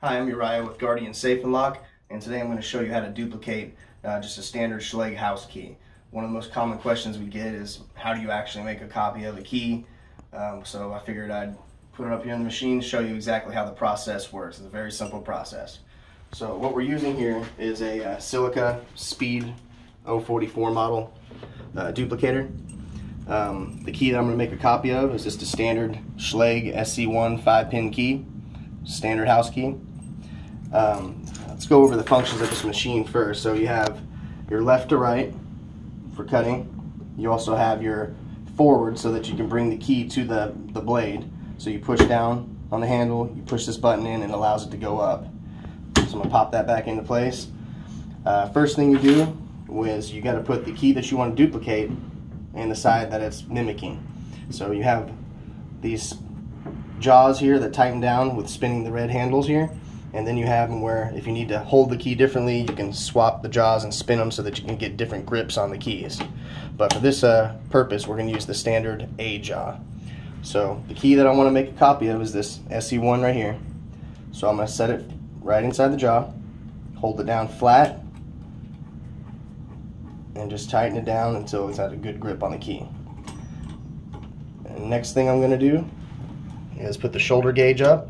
Hi, I'm Uriah with Guardian Safe and Lock, and today I'm going to show you how to duplicate uh, just a standard Schlage house key. One of the most common questions we get is how do you actually make a copy of a key? Um, so I figured I'd put it up here in the machine, show you exactly how the process works. It's a very simple process. So what we're using here is a uh, Silca Speed 044 model uh, duplicator. Um, the key that I'm going to make a copy of is just a standard Schlage SC1 5-pin key, standard house key. Um, let's go over the functions of this machine first. So you have your left to right for cutting. You also have your forward so that you can bring the key to the, the blade. So you push down on the handle, you push this button in and it allows it to go up. So I'm gonna pop that back into place. Uh, first thing you do is you gotta put the key that you want to duplicate in the side that it's mimicking. So you have these jaws here that tighten down with spinning the red handles here and then you have them where if you need to hold the key differently you can swap the jaws and spin them so that you can get different grips on the keys. But for this uh, purpose we're going to use the standard A jaw. So the key that I want to make a copy of is this SC1 right here. So I'm going to set it right inside the jaw hold it down flat and just tighten it down until it's at a good grip on the key. And next thing I'm going to do is put the shoulder gauge up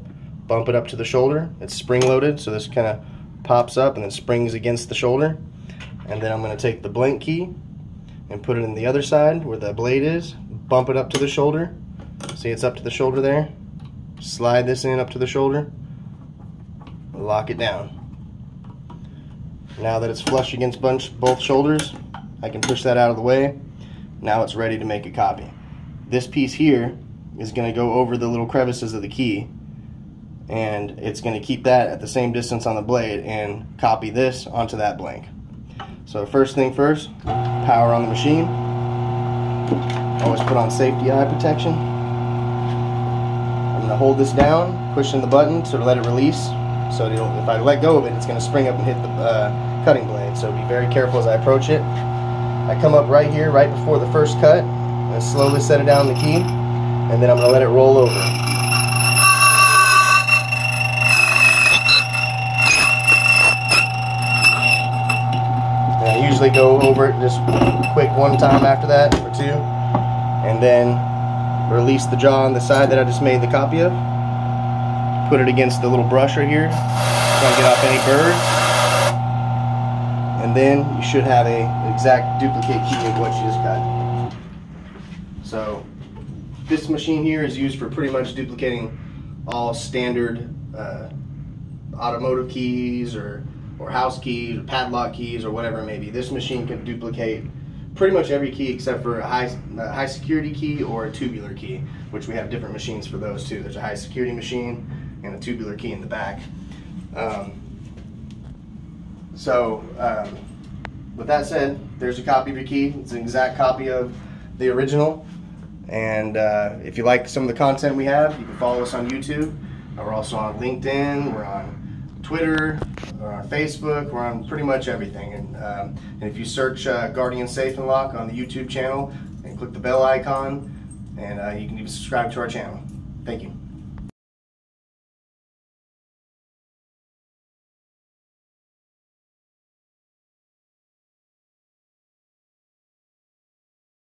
bump it up to the shoulder. It's spring loaded, so this kind of pops up and then springs against the shoulder. And then I'm going to take the blank key and put it in the other side where the blade is, bump it up to the shoulder. See it's up to the shoulder there. Slide this in up to the shoulder, lock it down. Now that it's flush against both shoulders, I can push that out of the way. Now it's ready to make a copy. This piece here is going to go over the little crevices of the key and it's going to keep that at the same distance on the blade and copy this onto that blank. So first thing first, power on the machine. Always put on safety eye protection. I'm going to hold this down, pushing the button to let it release. So if I let go of it, it's going to spring up and hit the uh, cutting blade. So be very careful as I approach it. I come up right here, right before the first cut, and slowly set it down the key, and then I'm going to let it roll over. Usually go over it just quick one time after that or two and then release the jaw on the side that I just made the copy of. Put it against the little brush right here. Try to get off any burrs. And then you should have a exact duplicate key of what you just cut so this machine here is used for pretty much duplicating all standard uh, automotive keys or or house keys or padlock keys or whatever it may be. This machine can duplicate pretty much every key except for a high, a high security key or a tubular key, which we have different machines for those too. There's a high security machine and a tubular key in the back. Um, so um, with that said, there's a copy of your key. It's an exact copy of the original. And uh, if you like some of the content we have, you can follow us on YouTube. We're also on LinkedIn. We're on Twitter, we're on Facebook, we're on pretty much everything. And, um, and if you search uh, Guardian Safe and Lock on the YouTube channel and click the bell icon, and uh, you can even subscribe to our channel. Thank you.